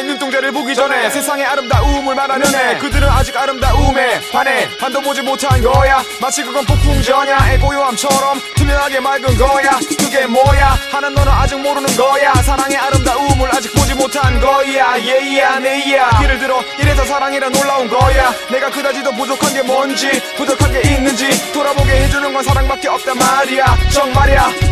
나의 눈동자를 보기 전에 세상의 아름다움을 말하는 애. 그들은 아직 아름다움에 반해. 반도 보지 못한 거야. 마치 그건 폭풍전야. 애고요함처럼 투명하게 맑은 거야. 그게 뭐야? 하는 너는 아직 모르는 거야. 사랑의 아름다움을 아직 보지 못한 거야. 예이야 네이야 귀를 들어 이래서 사랑이란 놀라운 거야. 내가 그다지도 부족한 게 뭔지 부족한 게 있는지 돌아보게 해주는 건 사랑밖에 없단 말이야. 정말이야.